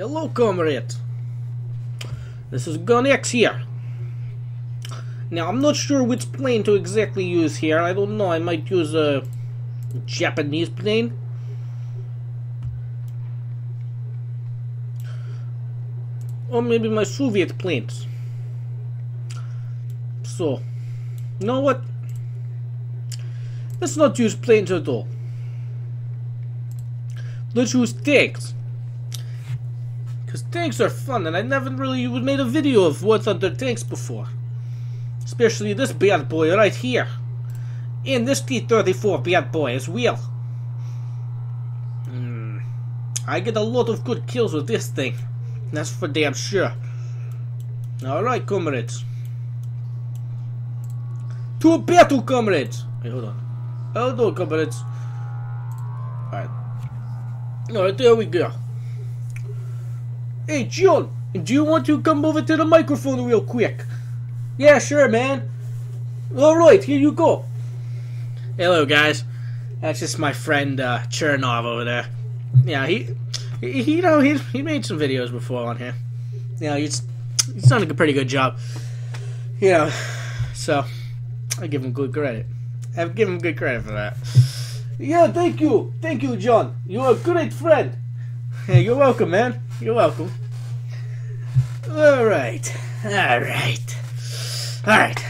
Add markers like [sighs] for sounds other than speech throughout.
Hello, comrade. This is Gun X here. Now, I'm not sure which plane to exactly use here. I don't know. I might use a Japanese plane. Or maybe my Soviet planes. So, you know what? Let's not use planes at all. Let's use tanks. Because tanks are fun, and I never really made a video of War Thunder tanks before. Especially this bad boy right here. And this T-34 bad boy as well. Mm, I get a lot of good kills with this thing. That's for damn sure. Alright, comrades. To battle, comrades! Wait, hold on. Hold on, comrades. Alright. Alright, there we go. Hey, John! Do you want to come over to the microphone real quick? Yeah, sure, man. Alright, here you go. Hello, guys. That's just my friend, uh, Chernov over there. Yeah, he, he, you know, he, he made some videos before on here. Yeah, he's, he's done a pretty good job. You know, so, I give him good credit. I give him good credit for that. Yeah, thank you. Thank you, John. You're a great friend. Hey, you're welcome, man. You're welcome. Alright. Alright. Alright.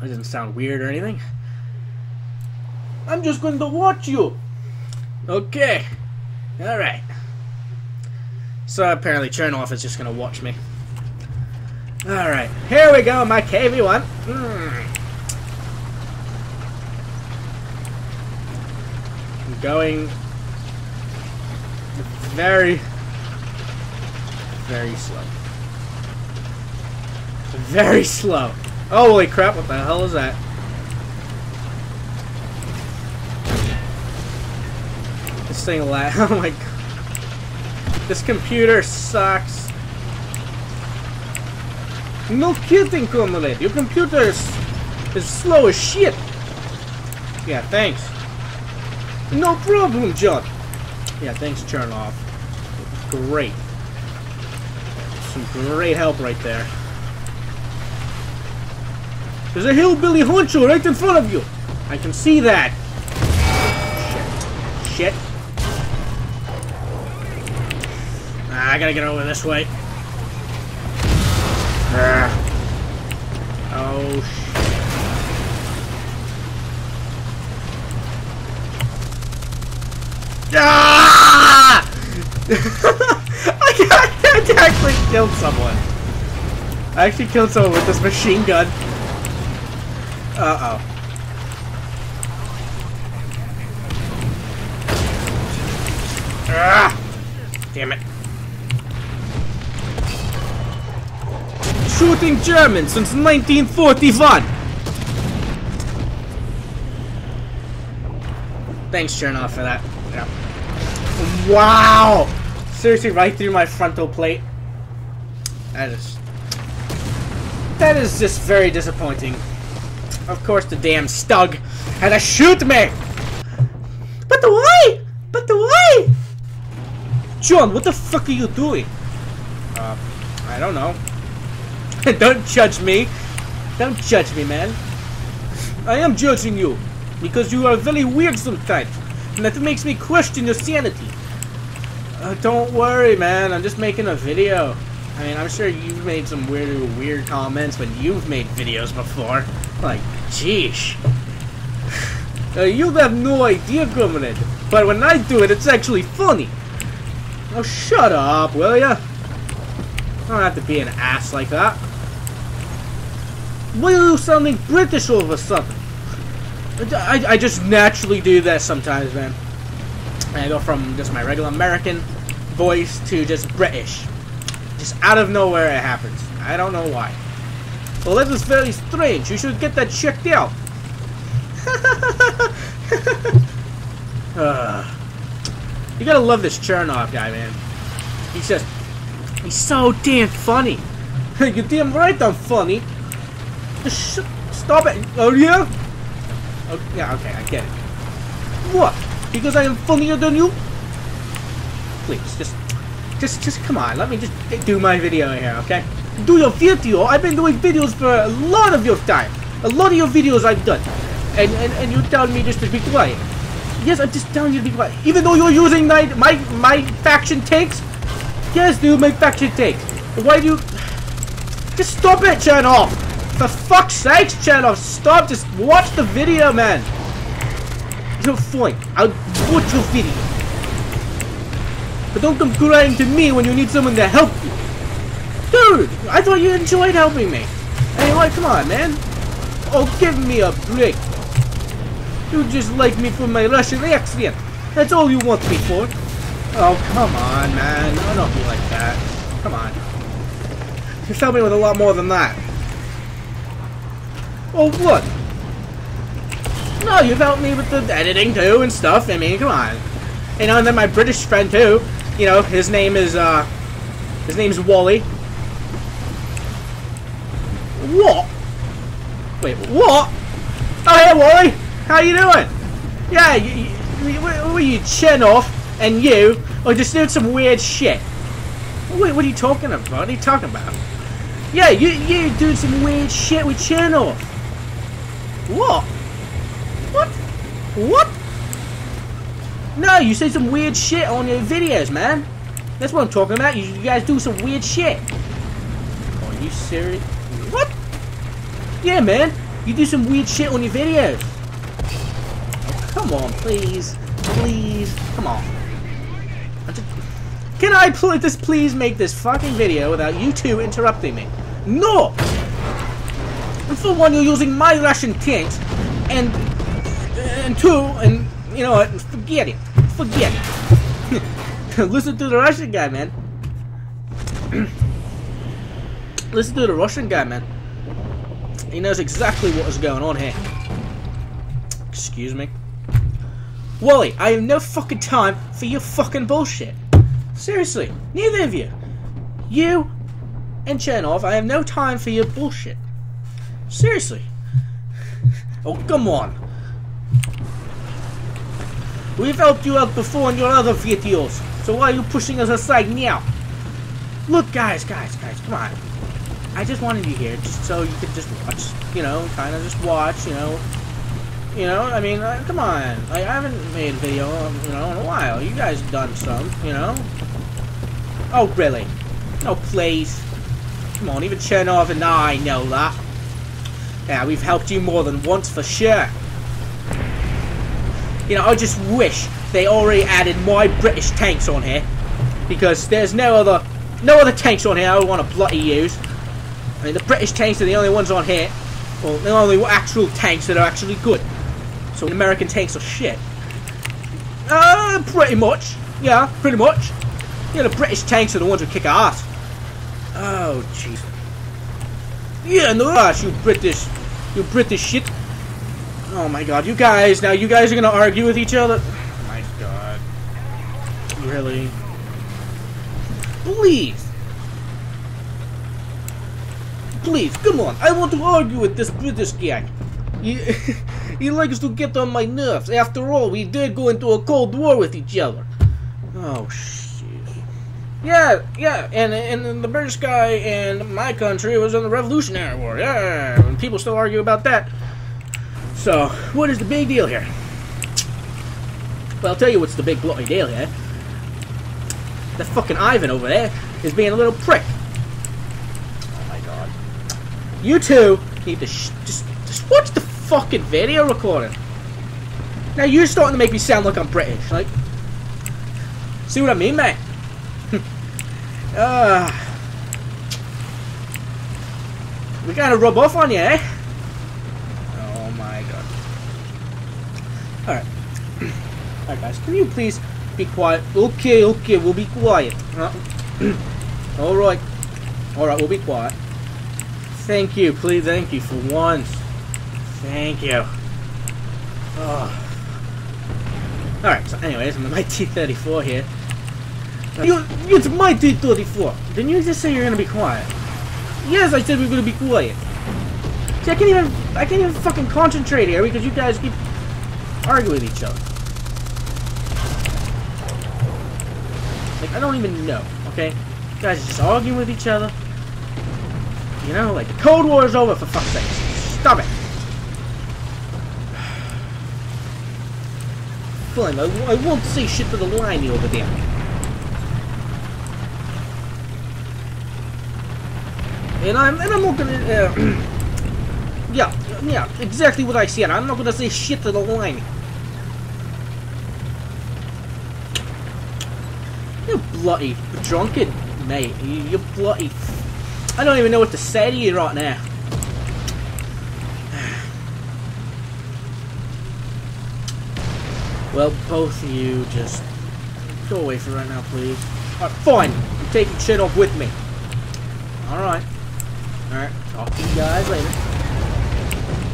That doesn't sound weird or anything. I'm just going to watch you. Okay. Alright. So apparently Chernov is just going to watch me. Alright. Here we go, my KV-1. Mm. Going very, very slow. Very slow. Oh, holy crap, what the hell is that? This thing lag. [laughs] Oh my god. This computer sucks. No kidding, comrade. Your computer is, is slow as shit. Yeah, thanks. No problem, John. Yeah, thanks, Chernov. Great. Some great help right there. There's a hillbilly honcho right in front of you. I can see that. Shit. Shit. Ah, I gotta get over this way. Ah. Oh, shit. Ah! [laughs] I, I actually killed someone. I actually killed someone with this machine gun. Uh-oh. Ah! Damn it. Shooting German since 1941! Thanks, Chernov, for that. Yeah. Wow! Seriously, right through my frontal plate. That is... That is just very disappointing. Of course, the damn Stug had to shoot me! But the why? But the why? John, what the fuck are you doing? Uh, I don't know. [laughs] don't judge me. Don't judge me, man. I am judging you. Because you are very weird sometimes. And that makes me question your sanity. Uh, don't worry, man. I'm just making a video. I mean, I'm sure you've made some weird, weird comments when you've made videos before. Like, jeez. [sighs] Uh, you have no idea, Grumman. But when I do it, it's actually funny. Oh, shut up, will ya? I don't have to be an ass like that. Why are you sounding British all of a sudden? I, I just naturally do that sometimes, man. I go from just my regular American voice to just British. Just out of nowhere it happens. I don't know why. Well, that is very strange. You should get that checked out. [laughs] uh, you gotta love this Chernov guy, man. He's just... He's so damn funny. [laughs] You're damn right I'm funny. Stop it. Oh, yeah? Oh, yeah, okay, I get it. What? Because I am funnier than you? Please, just just, just come on. Let me just do my video here, okay? Do your video. I've been doing videos for a lot of your time. A lot of your videos I've done. And, and, and you're telling me just to be quiet. Yes, I'm just telling you to be quiet. Even though you're using my, my, my faction takes. Yes, dude, my faction takes. Why do you... Just stop it, Chernov. For fuck's sake, Chernov, stop. Just watch the video, man. You're fine. I'll watch your video. But don't come crying to me when you need someone to help you. Dude, I thought you enjoyed helping me. Like, come on, man. Oh, give me a break. You just like me for my Russian accent. That's all you want me for. Oh, come on, man. I don't be like that. Come on. You helped me with a lot more than that. Oh, what? No, you've helped me with the editing, too, and stuff. I mean, come on. You know, and then my British friend, too. You know, his name is, uh... His name's Wally. What? Wait, what? Oh, hey, Wally! How you doing? Yeah, you, you, were you Chernov and you are just doing some weird shit. Wait, what are you talking about? What are you talking about? Yeah, you you doing some weird shit with Chernov. What? What? What? No, you say some weird shit on your videos, man. That's what I'm talking about. You, you guys do some weird shit. Are you serious? What? Yeah, man. You do some weird shit on your videos. Come on, please. Please. Come on. Can I pl just please make this fucking video without you two interrupting me? No! And for one, you're using my Russian tanks, and and two, and you know what? Forget it. Forget it. [laughs] Listen to the Russian guy, man. [clears throat] Listen to the Russian guy, man. He knows exactly what is going on here. Excuse me. Wally, I have no fucking time for your fucking bullshit. Seriously, neither of you. You and Chernov, I have no time for your bullshit. Seriously. Oh, come on. We've helped you out before in your other videos, so why are you pushing us aside now? Look, guys, guys, guys, come on. I just wanted you here just so you could just watch, you know, kind of just watch, you know. You know, I mean, uh, come on. I haven't made a video, um, you know, in a while. You guys done some, you know. Oh, really? No, please. Come on, even Chernov and I know that. Yeah, we've helped you more than once for sure. You know, I just wish they already added my British tanks on here. Because there's no other no other tanks on here I want to bloody use. I mean, the British tanks are the only ones on here. Well, the only actual tanks that are actually good. So American tanks are shit. Uh, pretty much. Yeah, pretty much. Yeah, the British tanks are the ones who kick ass. Oh, jeez. Yeah, no ass, you British. You British shit. Oh my god, you guys, now you guys are gonna argue with each other? Oh my god. Really? Please. Please, come on. I want to argue with this British guy. He, [laughs] he likes to get on my nerves. After all, we did go into a Cold War with each other. Oh, shit. Yeah, yeah, and, and the British guy and my country was in the Revolutionary War. Yeah, and people still argue about that. So, what is the big deal here? Well, I'll tell you what's the big bloody deal here. That fucking Ivan over there is being a little prick. Oh my god. You two need to just just watch the fucking video recording. Now you're starting to make me sound like I'm British. Like, see what I mean, man? uh, [laughs] we gotta rub off on you, eh? Oh my god. Alright. Alright, guys, can you please be quiet? Okay, okay, we'll be quiet. [clears throat] Alright. Alright, we'll be quiet. Thank you, please, thank you for once. Thank you. Oh. Alright, so anyways, I'm my [laughs] T-34 here. You, it's my T-34! Didn't you just say you're gonna be quiet? Yes, I said we are gonna be quiet. See, I can't even, I can't even fucking concentrate here because you guys keep arguing with each other. Like, I don't even know, okay? You guys just arguing with each other. You know, like the Cold War is over for fuck's sake. Stop it. [sighs] Fine, I, I won't say shit to the limey over there. And I'm and I'm not gonna. Uh, [clears throat] yeah, yeah, exactly what I said. I'm not gonna say shit to the limey. You bloody drunken, mate. You, you bloody. I don't even know what to say to you right now. [sighs] Well, both of you just go away for right now, please. Alright, fine. You're taking shit off with me. Alright. Alright, talk to you guys later.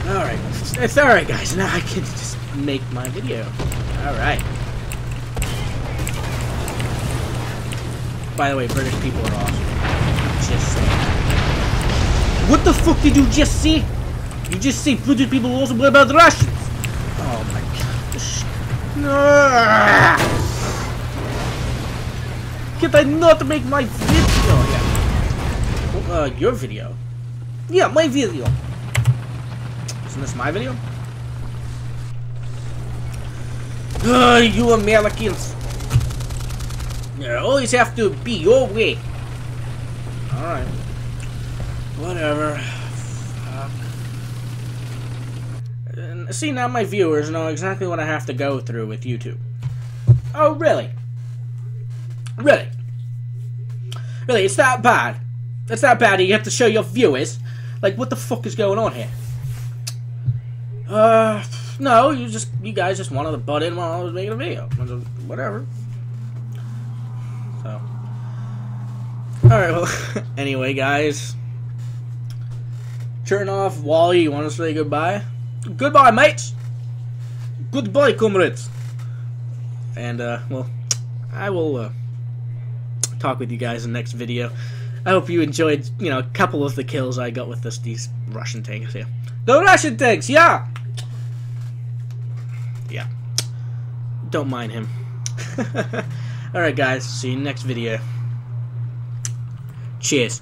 Alright, it's alright guys, now I can just make my video. Alright. By the way, British people are awesome. Just saying. What the fuck did you just say? You just say British people are awesome, what about the Russians? Oh my god. This Can I not make my video? Yeah. Uh, your video? Yeah, my video. Isn't this my video? Uh, you Americans. You always have to be your way. Alright. Whatever. Fuck. See, now my viewers know exactly what I have to go through with YouTube. Oh, really? Really? Really, it's that bad? It's that bad you have to show your viewers? Like, what the fuck is going on here? Uh, no, you just, you guys just wanted to butt in while I was making a video. Whatever. So. Alright, well, [laughs] anyway, guys. Chernov Wally, you want to say goodbye? Goodbye, mates! Goodbye, comrades! And, uh, well, I will, uh, talk with you guys in the next video. I hope you enjoyed, you know, a couple of the kills I got with this, these Russian tanks here. The Russian tanks, yeah! Yeah. Don't mind him. [laughs] Alright, guys. See you next video. Cheers.